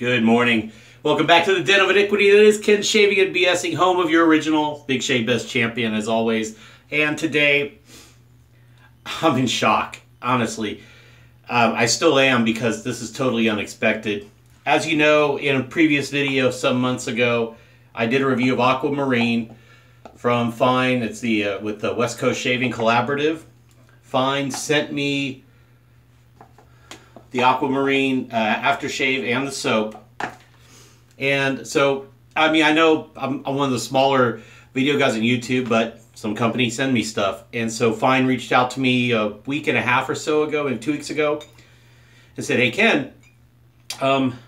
Good morning. Welcome back to the Den of Iniquity. That is Ken Shaving and BSing, home of your original Big Shave Best champion, as always. And today, I'm in shock, honestly. Um, I still am because this is totally unexpected. As you know, in a previous video some months ago, I did a review of Aquamarine from Fine. It's the uh, with the West Coast Shaving Collaborative. Fine sent me the Aquamarine uh, aftershave and the soap. And so, I mean, I know I'm, I'm one of the smaller video guys on YouTube, but some companies send me stuff. And so Fine reached out to me a week and a half or so ago, and two weeks ago, and said, "Hey Ken, um,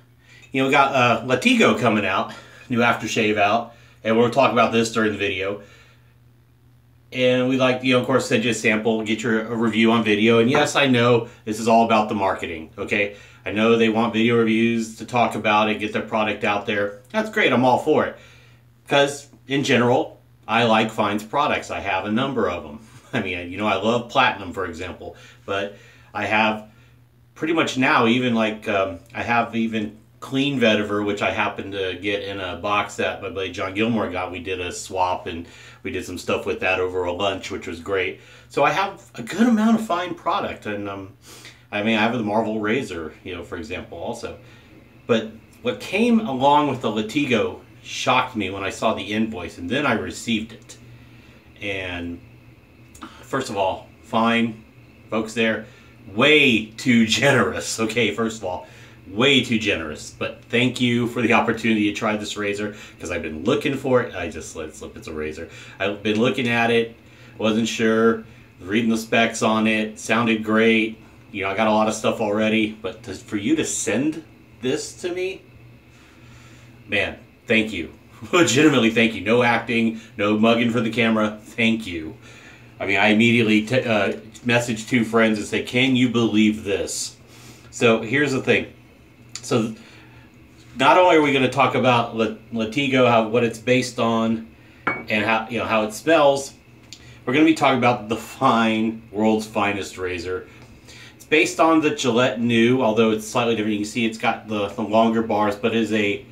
you know, we got uh, Latigo coming out, new aftershave out, and we'll talk about this during the video." And we like you know of course send you a sample get your a review on video. And yes i know this is all about the marketing okay? I know they want video reviews to talk about it get their product out there. That's great. I'm all for it. Because in general i like Fine's products. I have a number of them i mean you know i love platinum for example. But i have pretty much now even like um, i have even clean vetiver, which I happened to get in a box that my buddy John Gilmore got. We did a swap and we did some stuff with that over a lunch, which was great. So I have a good amount of fine product, and um, I mean I have the Marvel Razor, you know, for example, also. But what came along with the Latigo shocked me when I saw the invoice, and then I received it. And first of all, fine, folks there, way too generous. Okay, first of all way too generous. But thank you for the opportunity to try this razor because I've been looking for it. I just let it slip. It's a razor. I've been looking at it. Wasn't sure. Reading the specs on it. Sounded great. You know, I got a lot of stuff already. But to, for you to send this to me, man, thank you. Legitimately, thank you. No acting, no mugging for the camera. Thank you. I mean, I immediately t- uh, message two friends and say, "Can you believe this?" So here's the thing so not only are we going to talk about Latigo, how what it's based on, and how you know how it smells, we're going to be talking about the fine world's finest razor. It's based on the Gillette New, although it's slightly different. You can see it's got the, the longer bars, but is a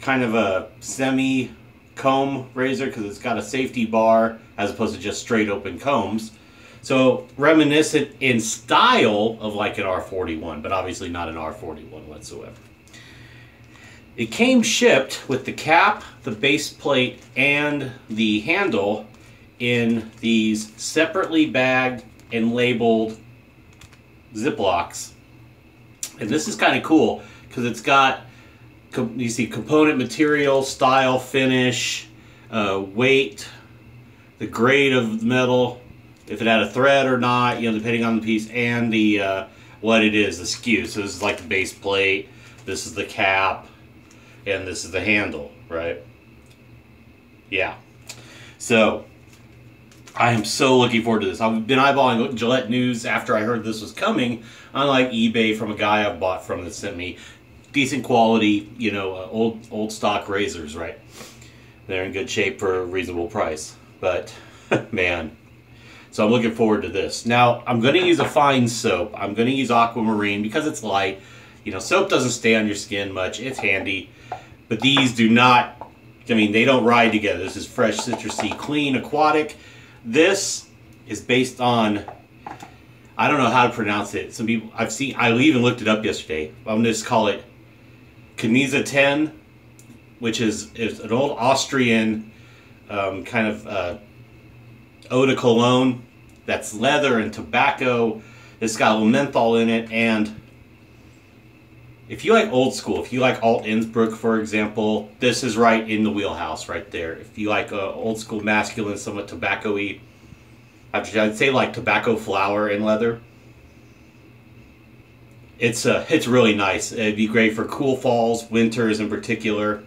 kind of a semi comb razor because it's got a safety bar as opposed to just straight open combs. So reminiscent in style of like an R41, but obviously not an R41 whatsoever. It came shipped with the cap, the base plate, and the handle in these separately bagged and labeled Ziplocs. And this is kind of cool because it's got, you see, component material, style, finish, uh, weight, the grade of the metal, if it had a thread or not, you know, depending on the piece and the uh, what it is, the SKU. So this is like the base plate, this is the cap, and this is the handle, right? Yeah. So I am so looking forward to this. I've been eyeballing Gillette News after I heard this was coming on like eBay from a guy I've bought from that sent me decent quality, you know, uh, old old stock razors, right? They're in good shape for a reasonable price. But man, so I'm looking forward to this. Now, I'm going to use a fine soap. I'm going to use Aquamarine because it's light. You know, soap doesn't stay on your skin much. It's handy. But these do not, I mean, they don't ride together. This is fresh, citrusy, clean, aquatic. This is based on, I don't know how to pronounce it. Some people, I've seen, I even looked it up yesterday. I'm going to just call it Kaniza 10, which is, is an old Austrian um, kind of uh, eau de cologne that's leather and tobacco. It's got a little menthol in it, and if you like old school, if you like Alt Innsbruck, for example, this is right in the wheelhouse right there. If you like old school masculine, somewhat tobacco-y, I'd say like tobacco flower and leather. It's uh, it's really nice. It'd be great for cool falls, winters in particular.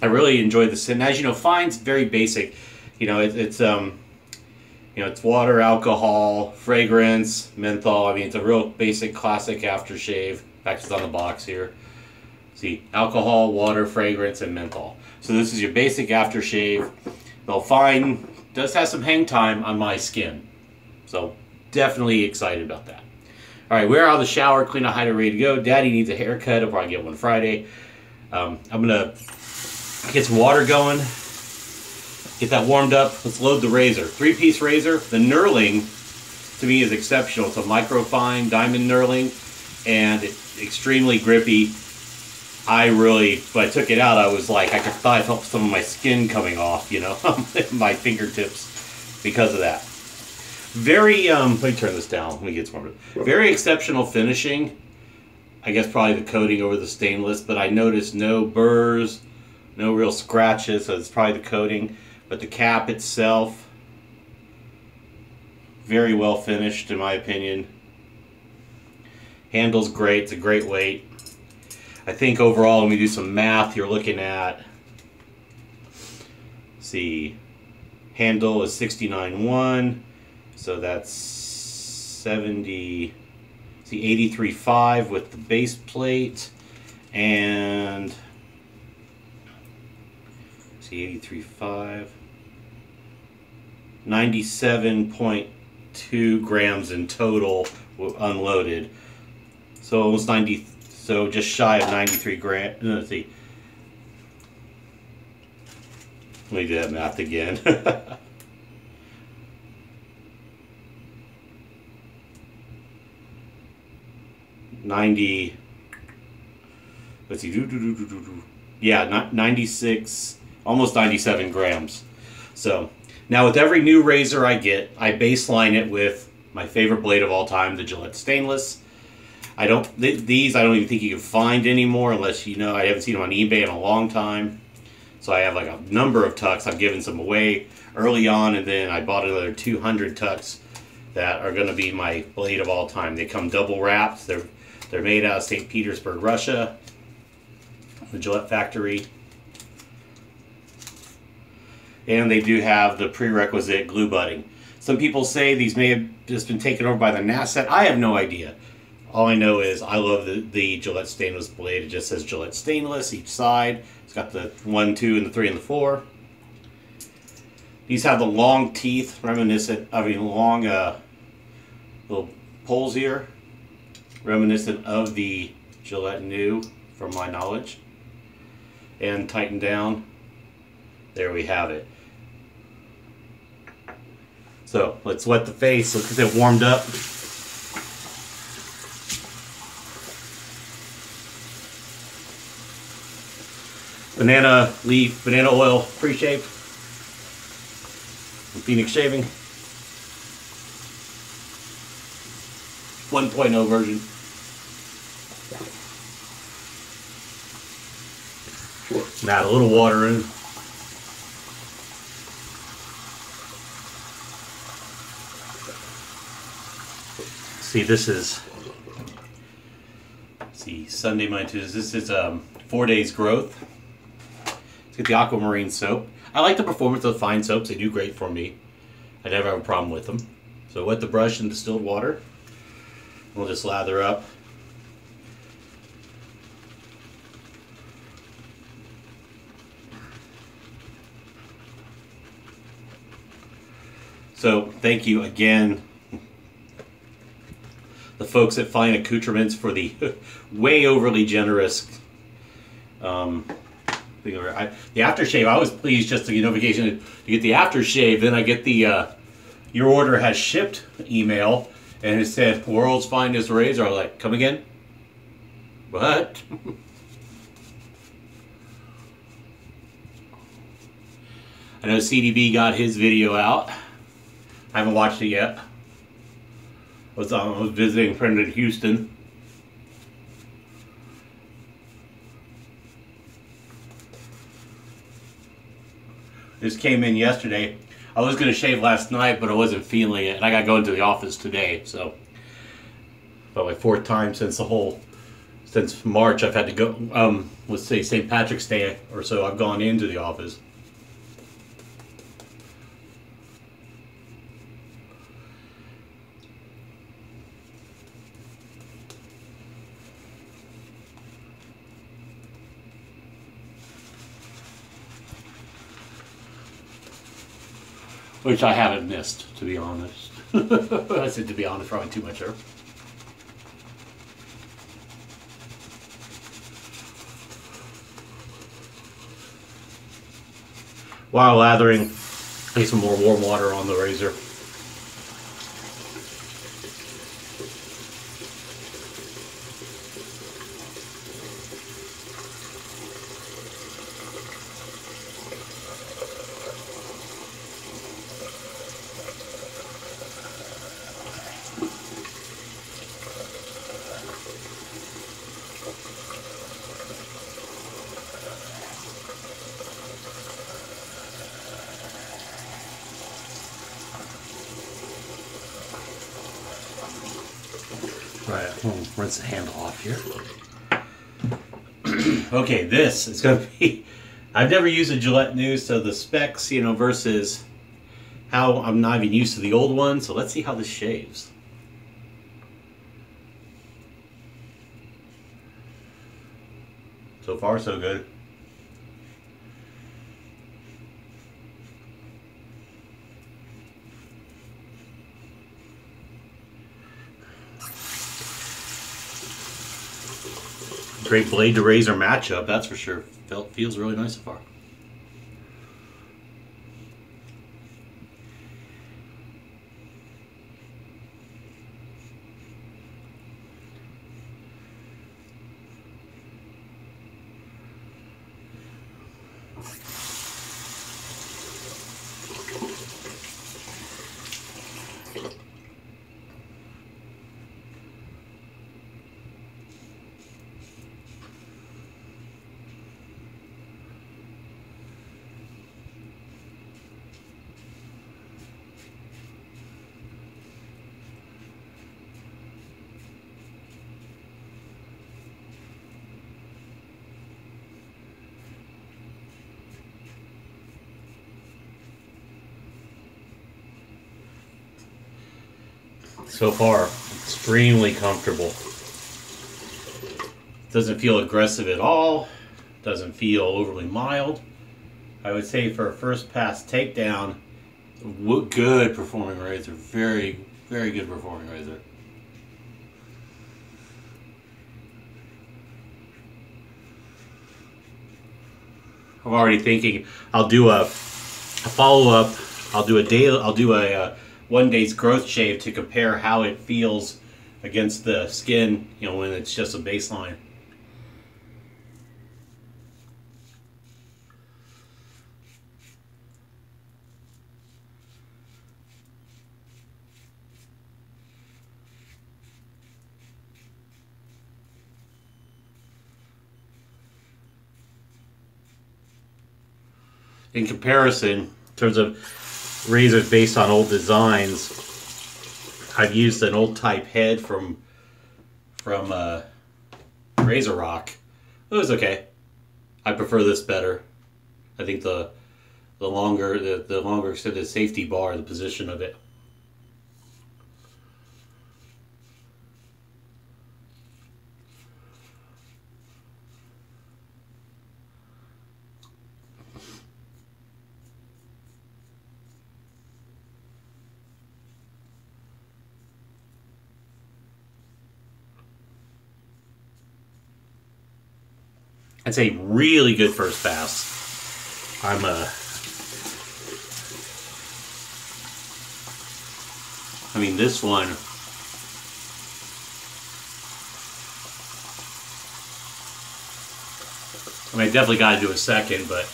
I really enjoy this, and as you know, Fine's very basic. You know, it, it's um, you know, it's water, alcohol, fragrance, menthol. I mean, it's a real basic classic aftershave. In fact, it's on the box here. See, alcohol, water, fragrance, and menthol. So this is your basic aftershave. They'll fine, does have some hang time on my skin. So definitely excited about that. All right, we're out of the shower, clean out, hide, ready to go. Daddy needs a haircut. I'll probably get one Friday. Um, I'm gonna get some water going, get that warmed up. Let's load the razor. Three-piece razor. The knurling to me is exceptional. It's a microfine diamond knurling, and it's extremely grippy. I really, when I took it out, I was like, I could thought I felt some of my skin coming off, you know, my fingertips because of that. Very, um, let me turn this down. Let me get some more. Very exceptional finishing. I guess probably the coating over the stainless, but I noticed no burrs, no real scratches, so it's probably the coating. But the cap itself, very well finished in my opinion. Handle's great, it's a great weight. I think overall, when we do some math, you're looking at, see, handle is 69.1, so that's 70, see 83.5 with the base plate, and see 83.5, 97.2 grams in total unloaded. So almost 90, so just shy of 93 grams. Let's see. Let me do that math again. Ninety. Let's see. Yeah, ninety-six, almost ninety-seven grams. So now with every new razor I get, I baseline it with my favorite blade of all time, the Gillette Stainless. I don't th these I don't even think you can find anymore unless you know I haven't seen them on eBay in a long time. So I have like a number of tucks. I've given some away early on, and then I bought another 200 tucks that are going to be my blade of all time. They come double wrapped. They're they're made out of St. Petersburg, Russia. The Gillette factory. And they do have the prerequisite glue budding. Some people say these may have just been taken over by the Nacet. I have no idea. All I know is I love the, the Gillette stainless blade. It just says Gillette stainless each side. It's got the 1, 2, and the 3 and the 4. These have the long teeth, reminiscent, I mean long uh, little poles here reminiscent of the Gillette New, from my knowledge. And tighten down. There we have it. So let's wet the face. At it warmed up. Banana leaf, banana oil pre-shave. Phoenix shaving. 1.0 version. Add a little water in. See, this is, see, Sunday, my Tuesday. This is um, four days growth. Let's get the aquamarine soap. I like the performance of fine soaps. They do great for me. I never have a problem with them. So wet the brush in distilled water. We'll just lather up. So thank you again, folks at Fine Accoutrements for the way overly generous um, the aftershave. I was pleased just to get notification to get the aftershave. Then I get the uh, your order has shipped email and it said world's finest razor. I was like, come again? What? I know CDB got his video out. I haven't watched it yet. Was, I was visiting a friend in Houston. This came in yesterday. I was going to shave last night, but I wasn't feeling it. And I got to go into the office today. So, about my fourth time since the whole, since March, I've had to go, um, let's say St. Patrick's Day or so, I've gone into the office. which I haven't missed, to be honest. I said to be honest, probably too much there. While lathering, need some more warm water on the razor. Rinse the handle off here. okay, this is going to be. I've never used a Gillette new, so the specs, you know, versus how I'm not even used to the old one. So let's see how this shaves. So far, so good. Great blade to razor matchup, that's for sure. Felt feels really nice so far. So far, extremely comfortable. Doesn't feel aggressive at all. Doesn't feel overly mild. I would say for a first pass takedown, good performing razor. Very, very good performing razor. I'm already thinking I'll do a, a follow up. I'll do a day. I'll do a, uh one day's growth shave to compare how it feels against the skin. You know when it's just a baseline. In comparison, in terms of razors based on old designs. I've used an old type head from from uh, RazoRock. It was okay. I prefer this better. I think the the longer the, the longer extended safety bar, the position of it. I'd say really good first pass. I'm uh I mean this one I mean I definitely gotta do a second, but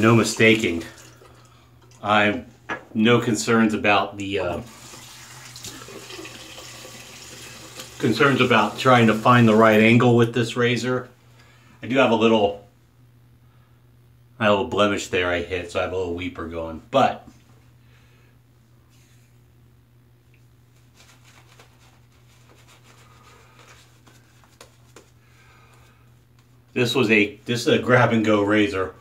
no mistaking. I have no concerns about the uh, concerns about trying to find the right angle with this razor. I do have a little a little blemish there I hit, so I have a little weeper going. But this was a this is a grab and go razor.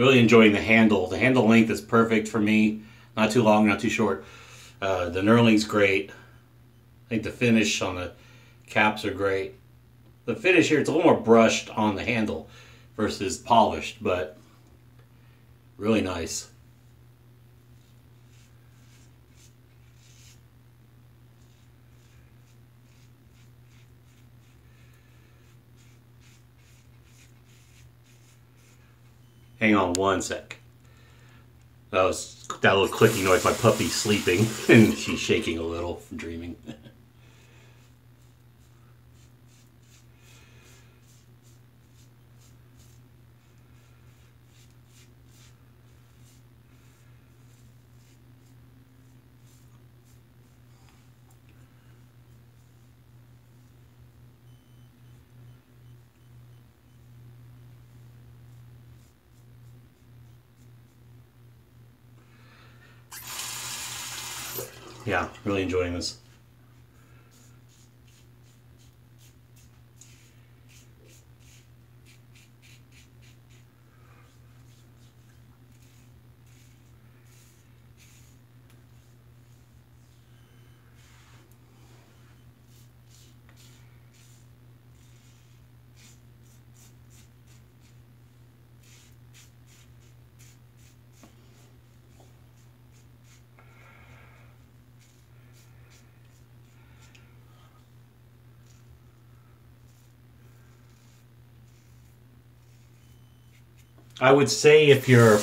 Really enjoying the handle. The handle length is perfect for me. Not too long, not too short. Uh, the knurling's great. I think the finish on the caps are great. The finish here, it's a little more brushed on the handle versus polished, but really nice. Hang on one sec. That was that little clicking noise. My puppy's sleeping and she's shaking a little from dreaming. yeah, really enjoying this. I would say if you're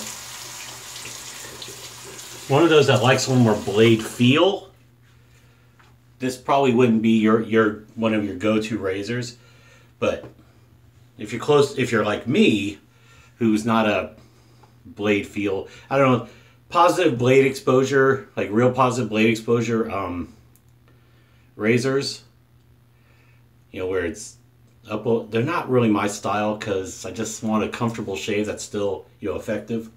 one of those that likes a little more blade feel, this probably wouldn't be your your one of your go-to razors. But if you're close, if you're like me, who's not a blade feel, I don't know, positive blade exposure, like real positive blade exposure, um, razors, you know, where it's Uh, up, they're not really my style because I just want a comfortable shave that's still, you know, effective.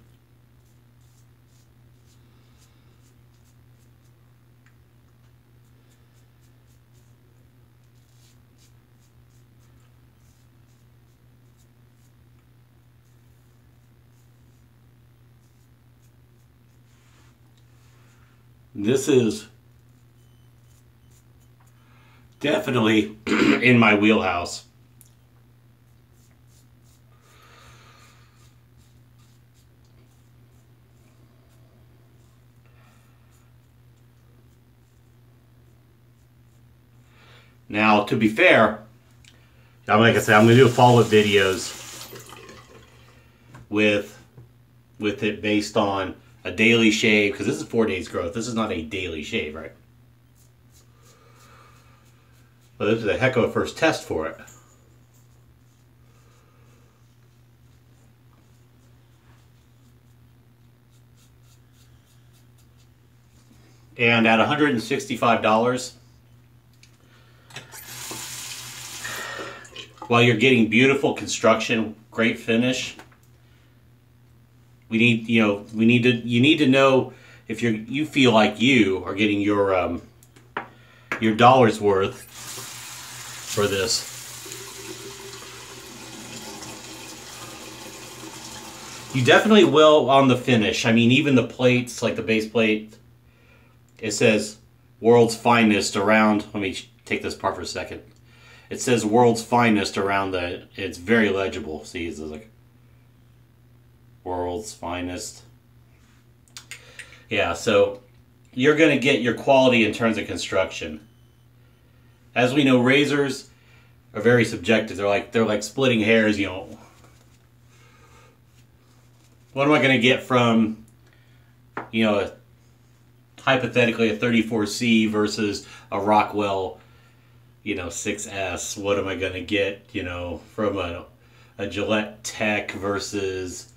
This is definitely in my wheelhouse. Now, to be fair, I'm like I said, I'm to do follow-up videos with with it based on a daily shave because this is four days growth. This is not a daily shave, right? But this is a heck of a first test for it. And at $165, while you're getting beautiful construction, great finish, we need you know we need to you need to know if you you feel like you are getting your um, your dollars worth for this. You definitely will on the finish. I mean, even the plates, like the base plate, it says world's finest around. Let me take this part for a second it says world's finest around the it's very legible. See it's like world's finest. Yeah so you're going to get your quality in terms of construction. As we know razors are very subjective. They're like they're like splitting hairs you know. What am i going to get from you know a, hypothetically a 34c versus a rockwell you know 6S. What am I going to get? You know, from a, a Gillette Tech versus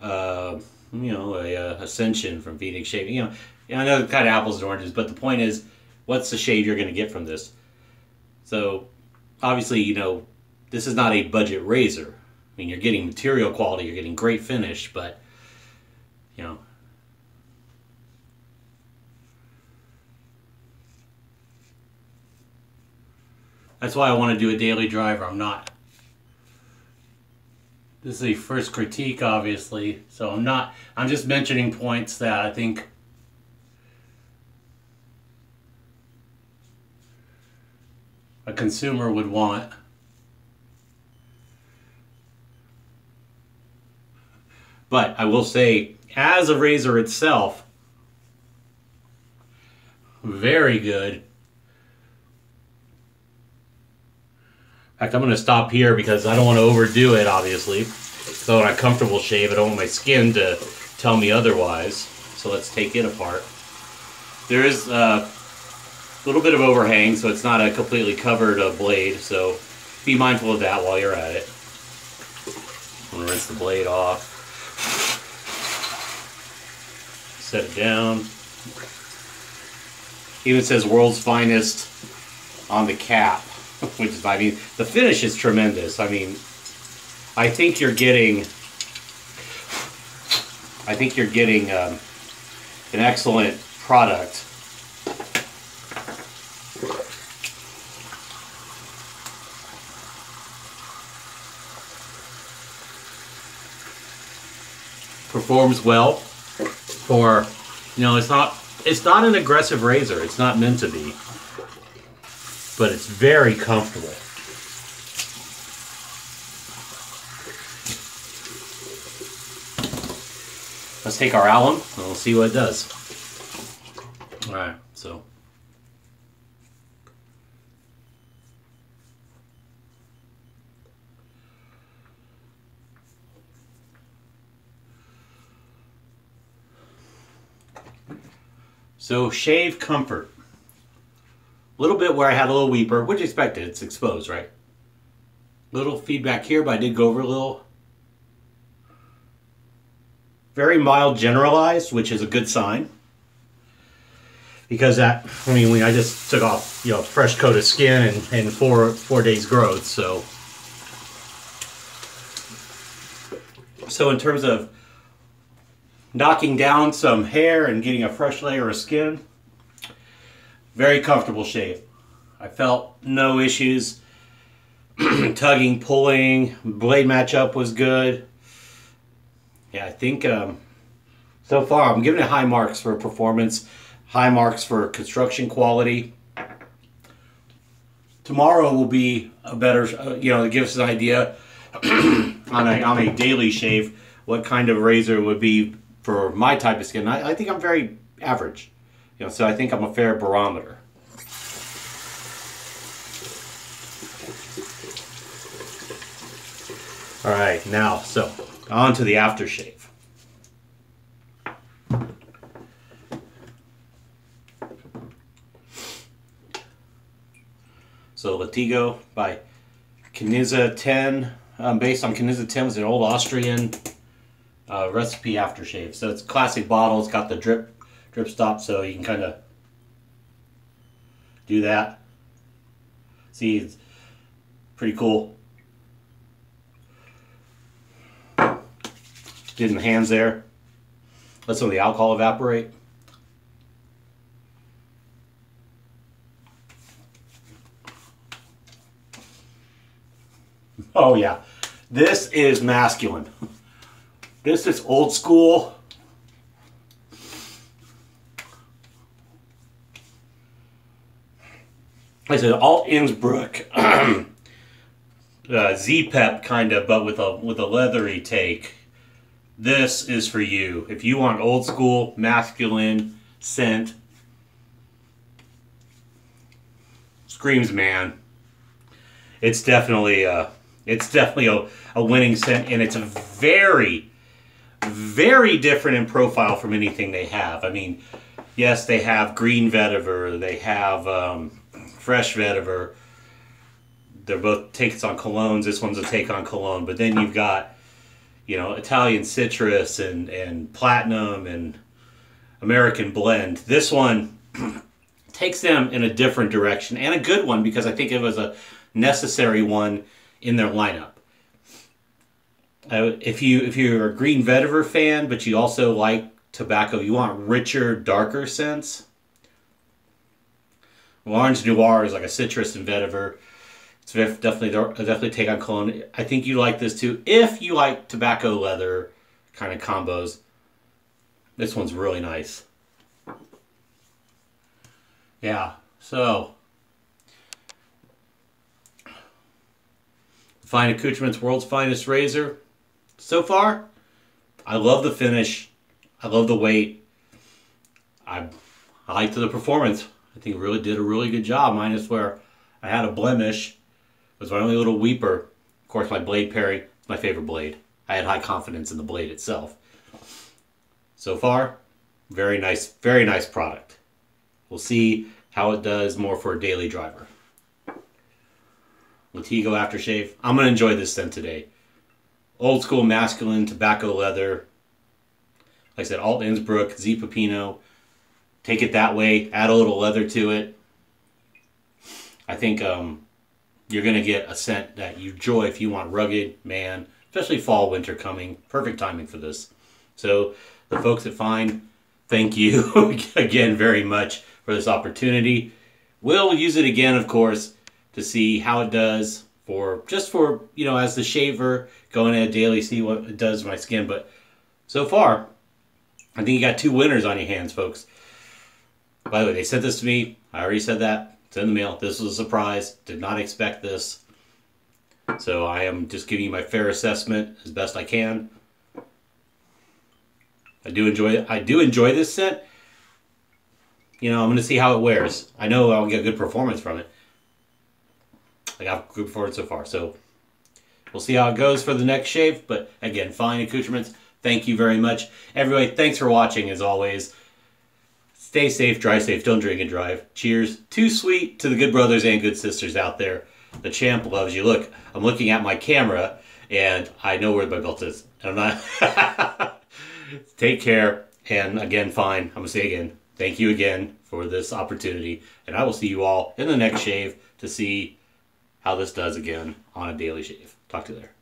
uh, you know a, a, Ascension from Phoenix Shaving. You know, I know kind of apples and oranges, but the point is, what's the shave you're going to get from this? So obviously, you know, this is not a budget razor. I mean, you're getting material quality, you're getting great finish, but you know, That's why I want to do a daily driver. I'm not this is a first critique, obviously. So I'm not. I'm just mentioning points that I think. A consumer would want. But I will say, as a razor itself, very good. I'm going to stop here because I don't want to overdo it, obviously. So when a comfortable shave, I don't want my skin to tell me otherwise. So let's take it apart. There is a little bit of overhang, so it's not a completely covered uh, blade. So be mindful of that while you're at it. I'm going to rinse the blade off. Set it down. Even says world's finest on the cap, which is, I mean, the finish is tremendous. I mean, I think you're getting, I think you're getting um, an excellent product. Performs well for, you know, it's not it's not an aggressive razor. It's not meant to be. But it's very comfortable. Let's take our alum and we'll see what it does. Alright, so. So shave comfort. Little bit where I had a little weeper, which expected, it's exposed, right? Little feedback here, but I did go over a little. Very mild generalized, which is a good sign. Because that, I mean, I just took off, you know, fresh coat of skin and, and four, four days growth, so. So in terms of knocking down some hair and getting a fresh layer of skin. Very comfortable shave. I felt no issues. Tugging, pulling, blade matchup was good. Yeah, I think um, so far I'm giving it high marks for performance, high marks for construction quality. Tomorrow will be a better, uh, you know, it gives us an idea on a, on a daily shave what kind of razor would be for my type of skin, I, I think I'm very average. You know, so I think I'm a fair barometer. All right, now, so on to the aftershave. So Latigo by Kniza 10, um, based on Kniza 10, was an old Austrian uh, recipe aftershave. So it's classic bottle. It's got the drip drip stop, so you can kind of do that. See, it's pretty cool. Did in the hands there. Let some of the alcohol evaporate. Oh yeah, this is masculine. This is old school. I said Alt Innsbruck, uh, Z-Pep kind of, but with a with a leathery take. This is for you. If you want old school, masculine scent, screams man. It's definitely a, it's definitely a, a winning scent, and it's a very very different in profile from anything they have. I mean, yes, they have green vetiver, they have um, fresh vetiver. They're both takes on colognes. This one's a take on cologne, but then you've got, you know, Italian citrus and and platinum and American blend. This one takes them in a different direction and a good one because I think it was a necessary one in their lineup. Uh, if you if you're a green vetiver fan, but you also like tobacco, you want richer, darker scents. Orange noir is like a citrus and vetiver. It's definitely definitely take on cologne. I think you like this too. If you like tobacco leather kind of combos, this one's really nice. Yeah, so Fine Accoutrements World's Finest Razor. So far, I love the finish. I love the weight. I, I liked the performance. I think really did a really good job, minus where I had a blemish. It was my only little weeper. Of course, my blade pairing, my favorite blade. I had high confidence in the blade itself. So far, very nice, very nice product. We'll see how it does more for a daily driver. Latigo aftershave. I'm going to enjoy this scent today. Old school masculine tobacco leather. Like I said, Alt Innsbruck, Zi Peppino. Take it that way. Add a little leather to it. I think um, you're going to get a scent that you enjoy if you want rugged, man, especially fall, winter coming. Perfect timing for this. So, the folks at Fine, thank you again very much for this opportunity. We'll use it again, of course, to see how it does for just for you know as the shaver going at daily see what it does to my skin but so far i think you got two winners on your hands folks by the way they sent this to me i already said that it's in the mail this was a surprise did not expect this so i am just giving you my fair assessment as best i can i do enjoy it i do enjoy this scent you know i'm going to see how it wears i know i'll get good performance from it I got good for it so far. So we'll see how it goes for the next shave. But again, fine accoutrements. Thank you very much. Everybody, thanks for watching as always. Stay safe, drive safe, don't drink and drive. Cheers. Too sweet to the good brothers and good sisters out there. The champ loves you. Look, I'm looking at my camera and I know where my belt is. I'm not. Take care. And again, fine. I'm going to say again, thank you again for this opportunity. And I will see you all in the next shave to see how this does again on a daily shave. Talk to you there.